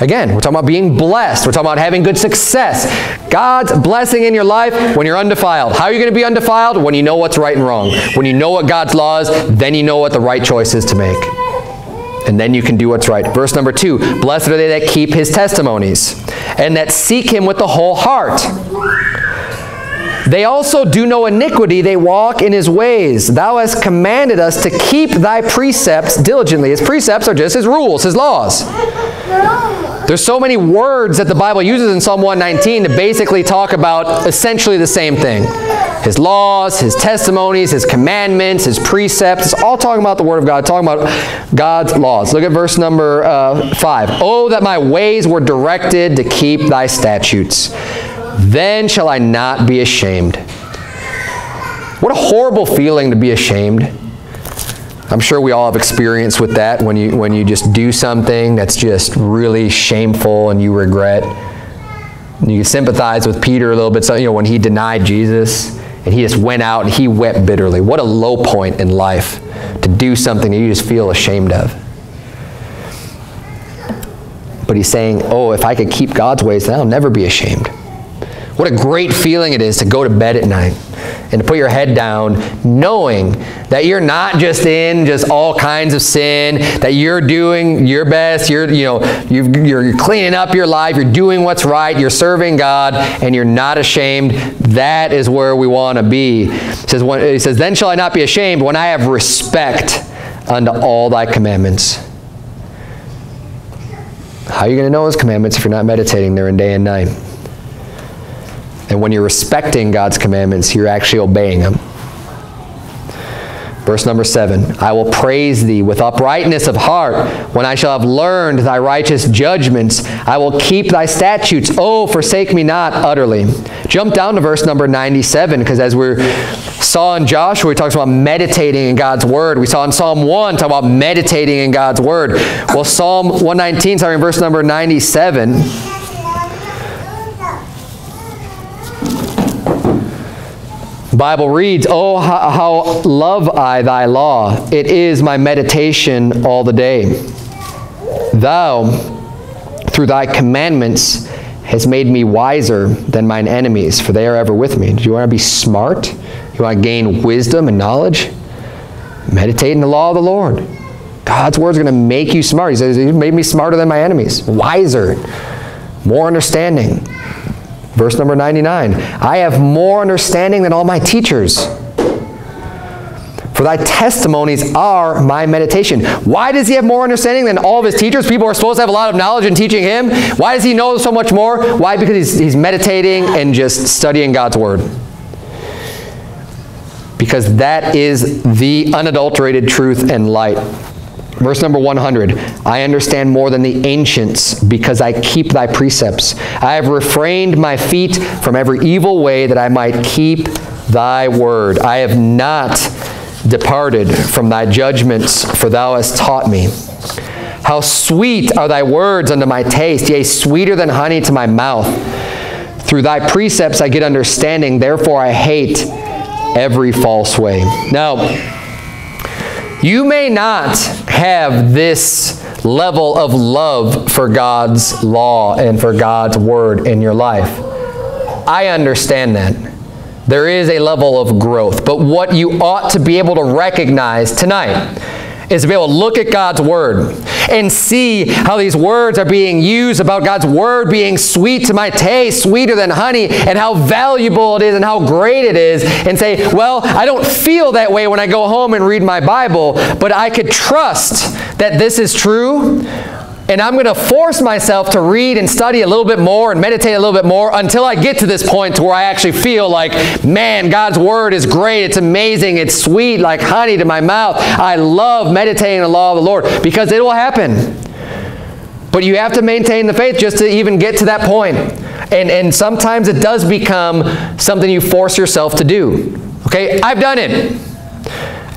S1: Again, we're talking about being blessed. We're talking about having good success. God's blessing in your life when you're undefiled. How are you going to be undefiled? When you know what's right and wrong. When you know what God's law is, then you know what the right choice is to make and then you can do what's right. Verse number two, blessed are they that keep his testimonies, and that seek him with the whole heart. They also do no iniquity, they walk in his ways. Thou hast commanded us to keep thy precepts diligently. His precepts are just his rules, his laws. There's so many words that the Bible uses in Psalm 119 to basically talk about essentially the same thing. His laws, his testimonies, his commandments, his precepts. It's all talking about the Word of God, talking about God's laws. Look at verse number uh, 5. Oh, that my ways were directed to keep thy statutes. Then shall I not be ashamed. What a horrible feeling to be ashamed. I'm sure we all have experience with that when you, when you just do something that's just really shameful and you regret. You sympathize with Peter a little bit, so, you know, when he denied Jesus and he just went out and he wept bitterly. What a low point in life to do something that you just feel ashamed of. But he's saying, oh, if I could keep God's ways, then I'll never be ashamed. What a great feeling it is to go to bed at night and to put your head down knowing that you're not just in just all kinds of sin, that you're doing your best, you're, you know, you're cleaning up your life, you're doing what's right, you're serving God, and you're not ashamed. That is where we want to be. He says, when, he says, Then shall I not be ashamed when I have respect unto all thy commandments. How are you going to know his commandments if you're not meditating there in day and night? And when you're respecting God's commandments, you're actually obeying them. Verse number seven, I will praise thee with uprightness of heart. When I shall have learned thy righteous judgments, I will keep thy statutes. Oh, forsake me not utterly. Jump down to verse number 97, because as we saw in Joshua, he talks about meditating in God's word. We saw in Psalm 1, talk about meditating in God's word. Well, Psalm 119, sorry, verse number 97, Bible reads, Oh, how, how love I thy law. It is my meditation all the day. Thou, through thy commandments, has made me wiser than mine enemies, for they are ever with me. Do you want to be smart? You want to gain wisdom and knowledge? Meditate in the law of the Lord. God's word is going to make you smart. He says, He made me smarter than my enemies, wiser, more understanding. Verse number 99 I have more understanding than all my teachers. For thy testimonies are my meditation. Why does he have more understanding than all of his teachers? People are supposed to have a lot of knowledge in teaching him. Why does he know so much more? Why? Because he's, he's meditating and just studying God's word. Because that is the unadulterated truth and light. Verse number 100 I understand more than the ancients because I keep thy precepts. I have refrained my feet from every evil way that I might keep thy word. I have not departed from thy judgments, for thou hast taught me. How sweet are thy words unto my taste, yea, sweeter than honey to my mouth. Through thy precepts I get understanding, therefore I hate every false way. Now, you may not have this level of love for God's law and for God's word in your life. I understand that. There is a level of growth. But what you ought to be able to recognize tonight is to be able to look at God's Word and see how these words are being used about God's Word being sweet to my taste, sweeter than honey, and how valuable it is and how great it is, and say, well, I don't feel that way when I go home and read my Bible, but I could trust that this is true and I'm going to force myself to read and study a little bit more and meditate a little bit more until I get to this point to where I actually feel like, man, God's Word is great. It's amazing. It's sweet like honey to my mouth. I love meditating the law of the Lord because it will happen. But you have to maintain the faith just to even get to that point. And, and sometimes it does become something you force yourself to do. Okay, I've done it.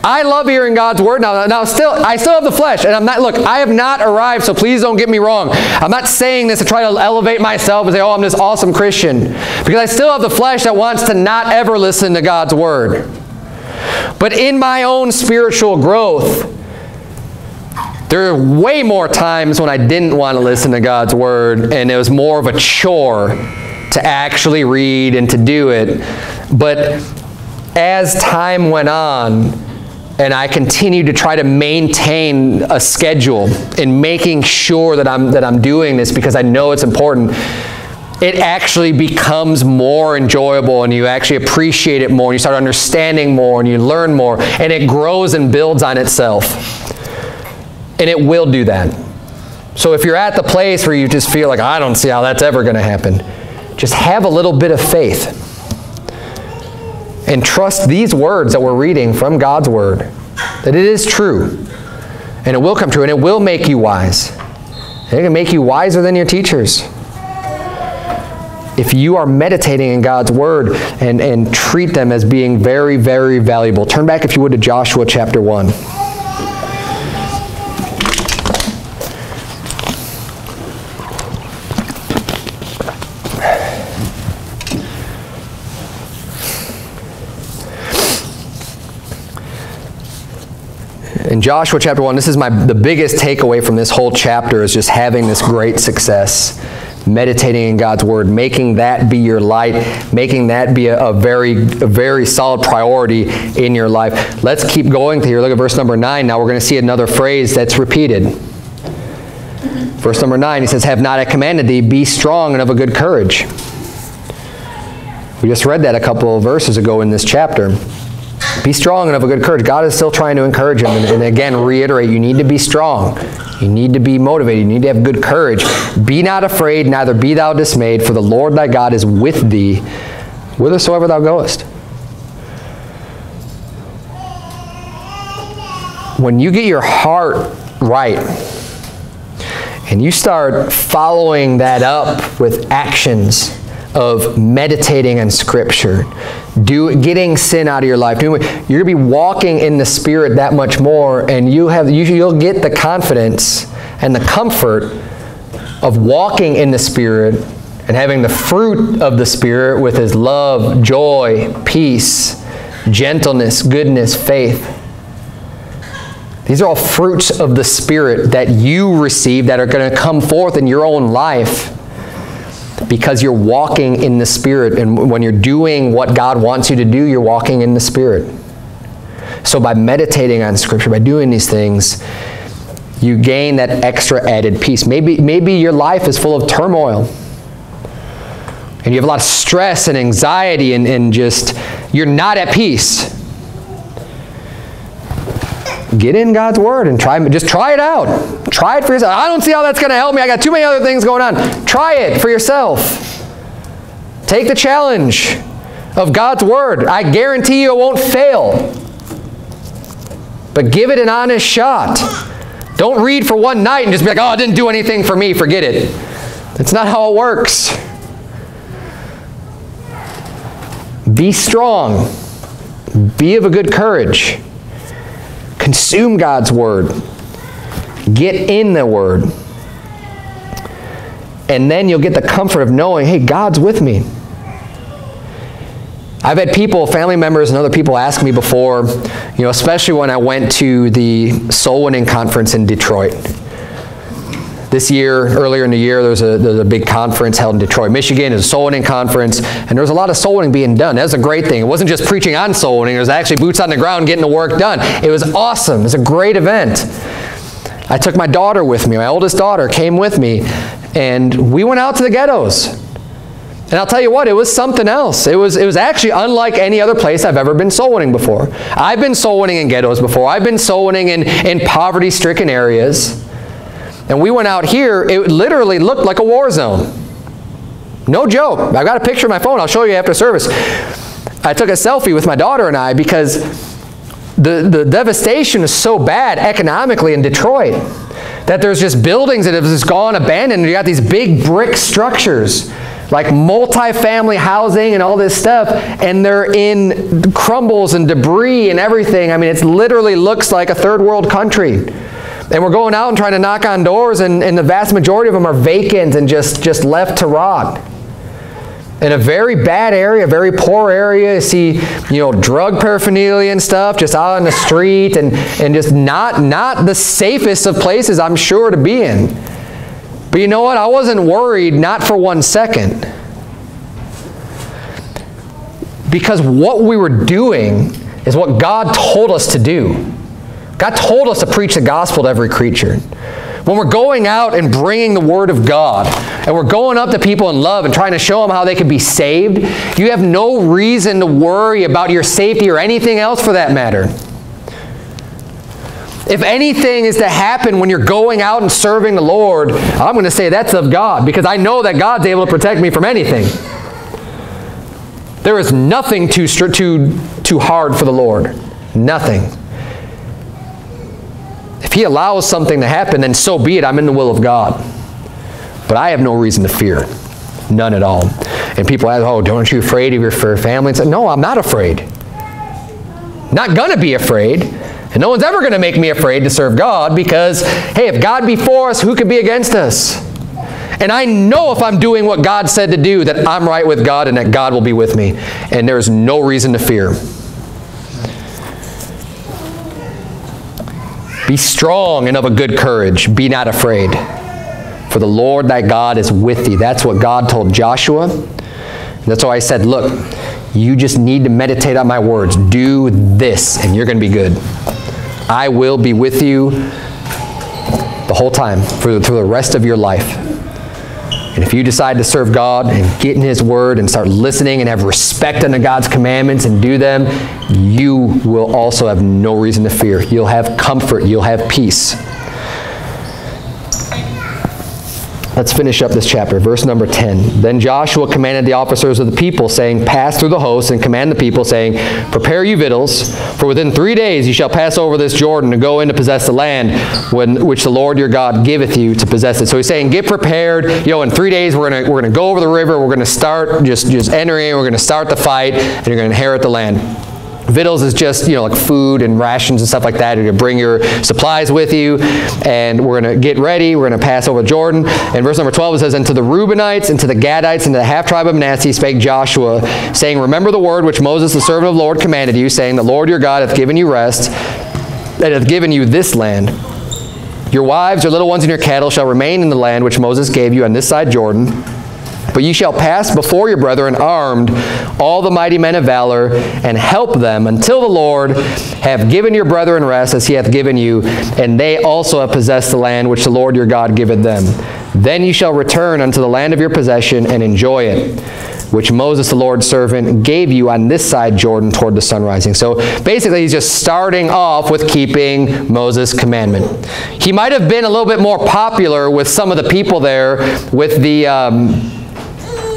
S1: I love hearing God's word. Now, now still, I still have the flesh, and I'm not, look, I have not arrived, so please don't get me wrong. I'm not saying this to try to elevate myself and say, oh, I'm this awesome Christian. Because I still have the flesh that wants to not ever listen to God's word. But in my own spiritual growth, there are way more times when I didn't want to listen to God's word, and it was more of a chore to actually read and to do it. But as time went on, and I continue to try to maintain a schedule in making sure that I'm, that I'm doing this because I know it's important, it actually becomes more enjoyable and you actually appreciate it more and you start understanding more and you learn more and it grows and builds on itself. And it will do that. So if you're at the place where you just feel like, I don't see how that's ever going to happen, just have a little bit of faith and trust these words that we're reading from God's Word, that it is true, and it will come true, and it will make you wise. It can make you wiser than your teachers. If you are meditating in God's Word and, and treat them as being very, very valuable. Turn back, if you would, to Joshua chapter 1. In Joshua chapter 1, this is my the biggest takeaway from this whole chapter is just having this great success. Meditating in God's Word, making that be your light, making that be a, a very, a very solid priority in your life. Let's keep going here. Look at verse number 9. Now we're going to see another phrase that's repeated. Verse number 9, he says, Have not I commanded thee, be strong and of a good courage. We just read that a couple of verses ago in this chapter. Be strong and of a good courage. God is still trying to encourage him. And, and, again, reiterate, you need to be strong. You need to be motivated. You need to have good courage. Be not afraid, neither be thou dismayed, for the Lord thy God is with thee whithersoever thou goest. When you get your heart right, and you start following that up with actions, of meditating on Scripture, do getting sin out of your life. Doing, you're going to be walking in the Spirit that much more, and you have you, you'll get the confidence and the comfort of walking in the Spirit and having the fruit of the Spirit with His love, joy, peace, gentleness, goodness, faith. These are all fruits of the Spirit that you receive that are going to come forth in your own life because you're walking in the Spirit. And when you're doing what God wants you to do, you're walking in the Spirit. So by meditating on Scripture, by doing these things, you gain that extra added peace. Maybe, maybe your life is full of turmoil. And you have a lot of stress and anxiety and, and just, you're not at peace. Get in God's Word and try, just try it out. Try it for yourself. I don't see how that's going to help me. I got too many other things going on. Try it for yourself. Take the challenge of God's Word. I guarantee you it won't fail. But give it an honest shot. Don't read for one night and just be like, oh, it didn't do anything for me. Forget it. That's not how it works. Be strong. Be of a good courage. Consume God's Word. Get in the Word. And then you'll get the comfort of knowing, hey, God's with me. I've had people, family members and other people ask me before, you know, especially when I went to the Soul Winning Conference in Detroit. This year, earlier in the year, there was a, there was a big conference held in Detroit, Michigan. It was a soul winning conference, and there was a lot of soul winning being done. That was a great thing. It wasn't just preaching on soul winning, it was actually boots on the ground getting the work done. It was awesome. It was a great event. I took my daughter with me. My oldest daughter came with me, and we went out to the ghettos. And I'll tell you what, it was something else. It was, it was actually unlike any other place I've ever been soul winning before. I've been soul winning in ghettos before. I've been soul winning in, in poverty stricken areas. And we went out here, it literally looked like a war zone. No joke. I've got a picture on my phone. I'll show you after service. I took a selfie with my daughter and I because the, the devastation is so bad economically in Detroit that there's just buildings that have just gone abandoned. You got these big brick structures like multi-family housing and all this stuff, and they're in crumbles and debris and everything. I mean, it literally looks like a third world country. And we're going out and trying to knock on doors, and, and the vast majority of them are vacant and just, just left to rot. In a very bad area, a very poor area, you see, you know, drug paraphernalia and stuff just out on the street and, and just not, not the safest of places, I'm sure, to be in. But you know what? I wasn't worried, not for one second. Because what we were doing is what God told us to do. God told us to preach the gospel to every creature. When we're going out and bringing the word of God, and we're going up to people in love and trying to show them how they can be saved, you have no reason to worry about your safety or anything else for that matter. If anything is to happen when you're going out and serving the Lord, I'm going to say that's of God because I know that God's able to protect me from anything. There is nothing too, too, too hard for the Lord. Nothing. If he allows something to happen, then so be it. I'm in the will of God. But I have no reason to fear. None at all. And people ask, oh, don't you afraid of your family? And say, no, I'm not afraid. Not going to be afraid. And no one's ever going to make me afraid to serve God because, hey, if God be for us, who could be against us? And I know if I'm doing what God said to do, that I'm right with God and that God will be with me. And there's no reason to fear. Be strong and of a good courage. Be not afraid. For the Lord thy God is with thee. That's what God told Joshua. That's why I said, look, you just need to meditate on my words. Do this, and you're going to be good. I will be with you the whole time for, the rest of your life. And if you decide to serve God and get in His Word and start listening and have respect unto God's commandments and do them, you will also have no reason to fear. You'll have comfort. You'll have peace. Let's finish up this chapter. Verse number 10. Then Joshua commanded the officers of the people, saying, Pass through the host and command the people, saying, Prepare you victuals, for within three days you shall pass over this Jordan and go in to possess the land when, which the Lord your God giveth you to possess it. So he's saying, Get prepared. You know, in three days we're going we're gonna go over the river. We're going to start just, just entering. We're going to start the fight, and you're going to inherit the land. Victuals is just, you know, like food and rations and stuff like that. You're going to bring your supplies with you, and we're going to get ready. We're going to pass over Jordan. And verse number 12 it says, And to the Reubenites, and to the Gadites, and to the half-tribe of Manasseh spake Joshua, saying, Remember the word which Moses the servant of the Lord commanded you, saying, The Lord your God hath given you rest, that hath given you this land. Your wives, your little ones, and your cattle shall remain in the land which Moses gave you on this side Jordan. But you shall pass before your brethren armed, all the mighty men of valor, and help them until the Lord have given your brethren rest as he hath given you, and they also have possessed the land which the Lord your God giveth them. Then ye shall return unto the land of your possession and enjoy it which Moses, the Lord's servant, gave you on this side Jordan toward the sun rising. So basically, he's just starting off with keeping Moses' commandment. He might have been a little bit more popular with some of the people there with the... Um,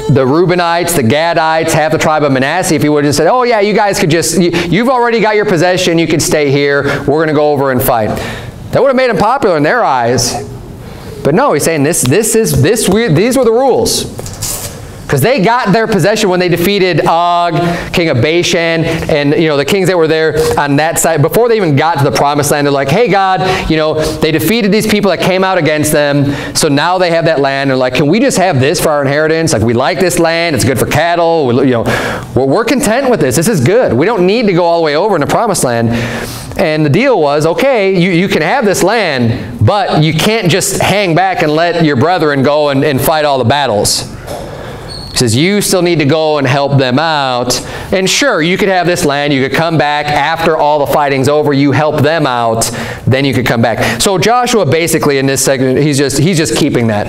S1: the Reubenites, the Gadites, half the tribe of Manasseh, if he would have said, oh yeah, you guys could just, you, you've already got your possession, you can stay here, we're going to go over and fight. That would have made him popular in their eyes. But no, he's saying this, this is, this, these were the rules. Because they got their possession when they defeated Og, king of Bashan, and you know the kings that were there on that side. Before they even got to the promised land, they're like, hey God, you know, they defeated these people that came out against them, so now they have that land. They're like, can we just have this for our inheritance? Like, we like this land, it's good for cattle, we, you know, we're, we're content with this. This is good. We don't need to go all the way over in the promised land. And the deal was, okay, you, you can have this land, but you can't just hang back and let your brethren go and, and fight all the battles. He says, you still need to go and help them out. And sure, you could have this land. You could come back after all the fighting's over. You help them out. Then you could come back. So Joshua basically in this segment, he's just, he's just keeping that.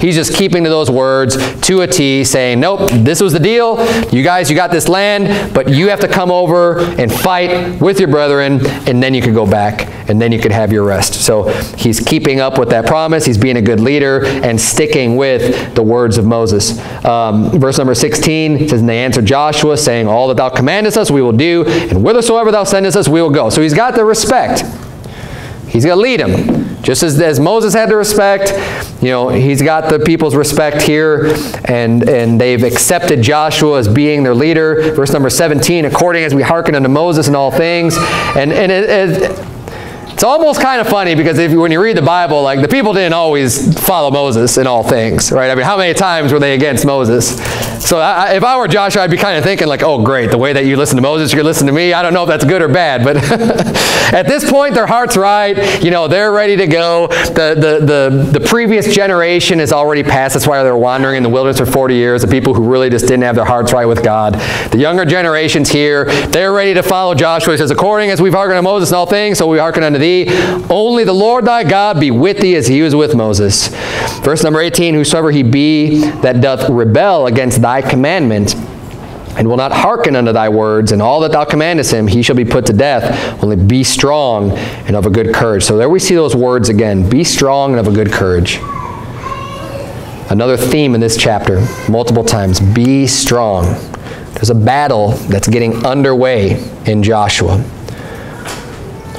S1: He's just keeping to those words to a T, saying, nope, this was the deal. You guys, you got this land, but you have to come over and fight with your brethren, and then you could go back, and then you could have your rest. So he's keeping up with that promise. He's being a good leader and sticking with the words of Moses. Um, verse number 16 says, And they answered Joshua, saying, All that thou commandest us we will do, and whithersoever thou sendest us we will go. So he's got the respect. He's going to lead them. Just as, as Moses had the respect, you know, he's got the people's respect here, and, and they've accepted Joshua as being their leader. Verse number 17, according as we hearken unto Moses in all things. And, and it, it, it's almost kind of funny because if, when you read the Bible, like the people didn't always follow Moses in all things, right? I mean, how many times were they against Moses? So I, if I were Joshua, I'd be kind of thinking like, oh, great, the way that you listen to Moses, you're listening to me. I don't know if that's good or bad, but [laughs] at this point, their heart's right. You know, they're ready to go. The, the, the, the previous generation is already past. That's why they're wandering in the wilderness for 40 years, the people who really just didn't have their hearts right with God. The younger generation's here. They're ready to follow Joshua. He says, according as we've hearkened to Moses in all things, so we hearken unto thee thee. Only the Lord thy God be with thee as he was with Moses. Verse number 18, Whosoever he be that doth rebel against thy commandment, and will not hearken unto thy words, and all that thou commandest him, he shall be put to death. Only be strong and of a good courage. So there we see those words again. Be strong and of a good courage. Another theme in this chapter, multiple times. Be strong. There's a battle that's getting underway in Joshua.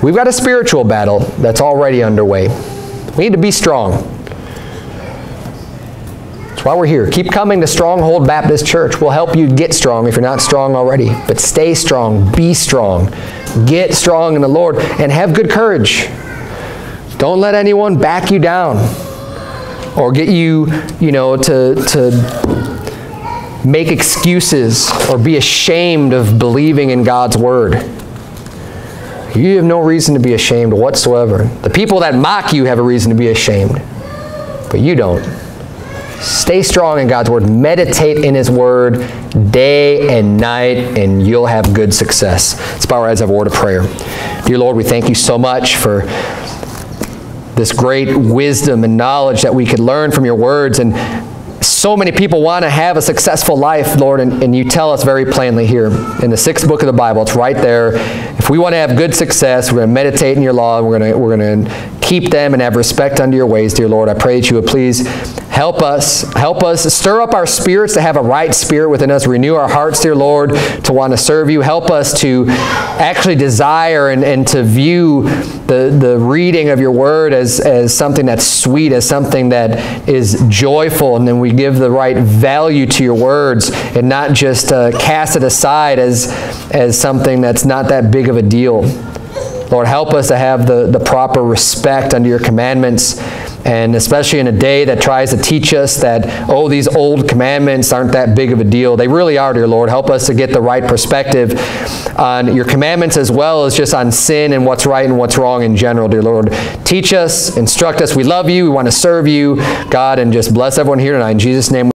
S1: We've got a spiritual battle that's already underway. We need to be strong. That's why we're here. Keep coming to Strong Hold Baptist Church. We'll help you get strong if you're not strong already. But stay strong. Be strong. Get strong in the Lord and have good courage. Don't let anyone back you down or get you, you know, to, to make excuses or be ashamed of believing in God's Word. You have no reason to be ashamed whatsoever. The people that mock you have a reason to be ashamed, but you don't. Stay strong in God's Word. Meditate in His Word day and night, and you'll have good success. Let's bow our heads have a word of prayer. Dear Lord, we thank you so much for this great wisdom and knowledge that we could learn from your words. And so many people want to have a successful life, Lord, and, and, you tell us very plainly here in the sixth book of the Bible. It's right there. If we want to have good success, we're going to meditate in your law. We're going to, we're going to keep them and have respect unto your ways, dear Lord. I pray that you would please Help us. Help us. Stir up our spirits to have a right spirit within us. Renew our hearts, dear Lord, to want to serve you. Help us to actually desire and, and to view the, the reading of your word as, as something that's sweet, as something that is joyful, and then we give the right value to your words and not just uh, cast it aside as, as something that's not that big of a deal. Lord, help us to have the, the proper respect under your commandments and especially in a day that tries to teach us that, oh, these old commandments aren't that big of a deal. They really are, dear Lord. Help us to get the right perspective on your commandments as well as just on sin and what's right and what's wrong in general, dear Lord. Teach us, instruct us. We love you. We want to serve you, God, and just bless everyone here tonight. In Jesus' name.